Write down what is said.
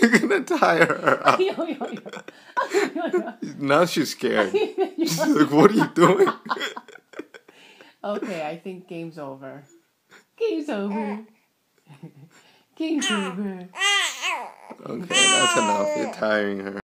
You're gonna tire her out. now she's scared. she's like, what are you doing? okay, I think game's over. Game's over. Uh, Game's uh, over. Uh, okay, that's enough. You're tiring her.